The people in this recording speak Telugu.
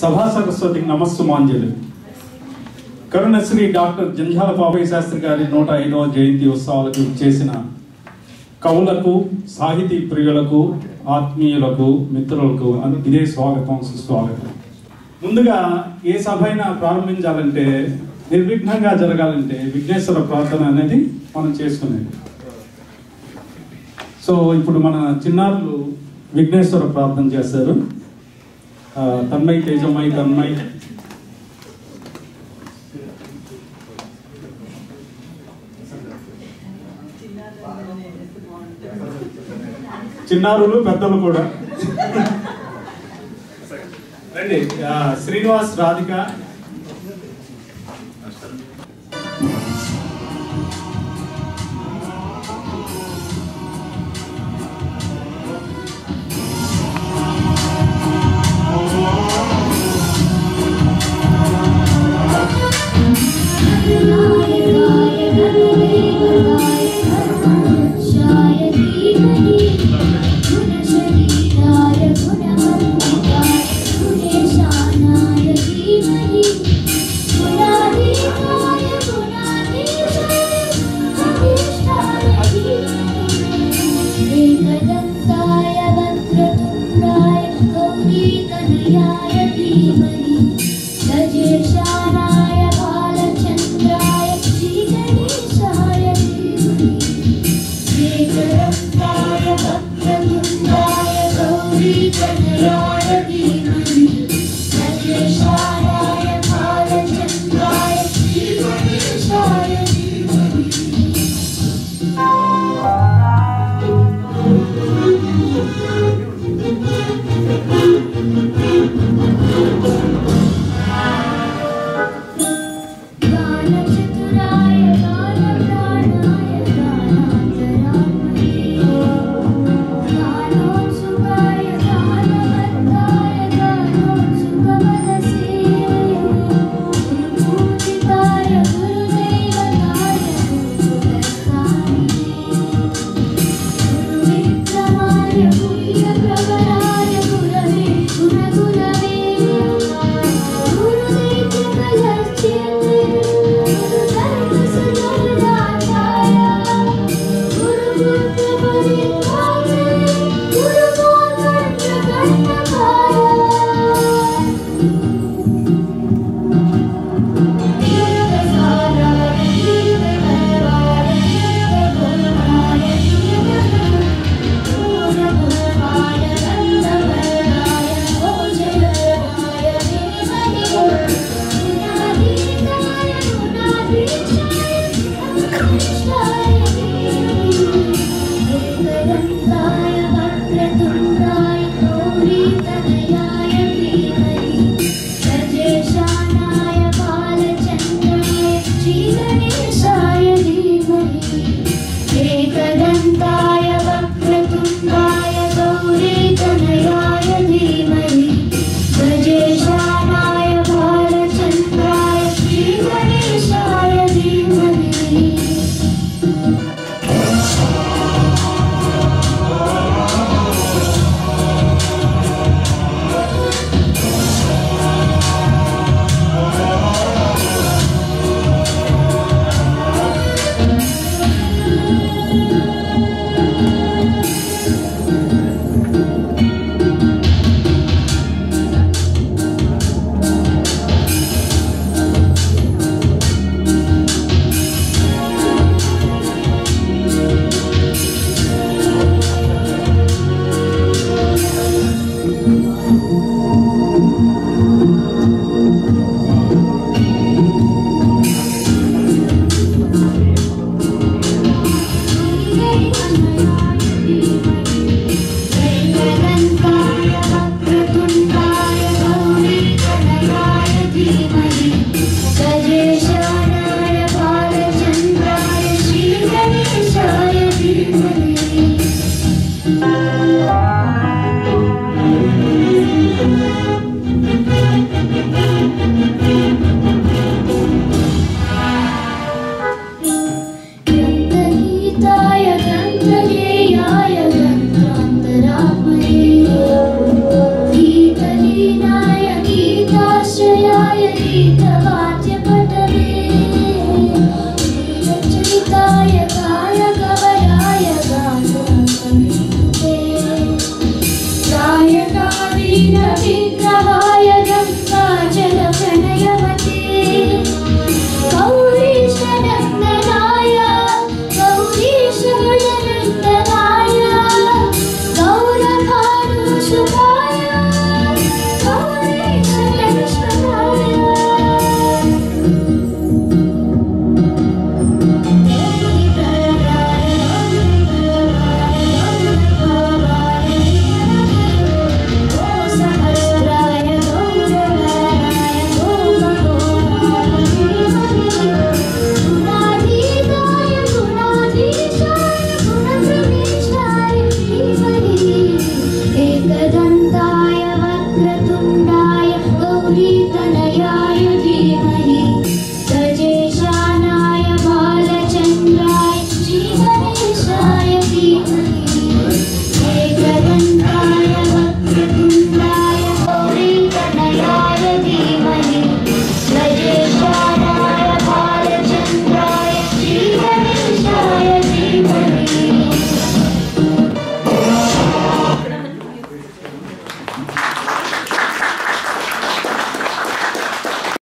సభా సరస్వతికి నమస్సుమాంజలి కరుణశ్రీ డాక్టర్ జంజాల బాబాయ్ శాస్త్రి గారి నూట ఐదవ జయంతి ఉత్సవాలకు చేసిన కవులకు సాహితీ ప్రియులకు ఆత్మీయులకు మిత్రులకు అని ఇదే స్వాగతం సుస్వాగతం. ముందుగా ఏ సభ అయినా ప్రారంభించాలంటే నిర్విఘ్నంగా జరగాలంటే విఘ్నేశ్వర ప్రార్థన అనేది మనం చేసుకునేది. సో ఇప్పుడు మన చిన్నారులు విఘ్నేశ్వర ప్రార్థన చేస్తారు తన్మయ్ తేజమయ్ తన్మయ్. చిన్నారులు పెద్దలు కూడా. రండి శ్రీనివాస్ రాధిక. वक्रतुण्डाय गौरीतनयाय 这也太。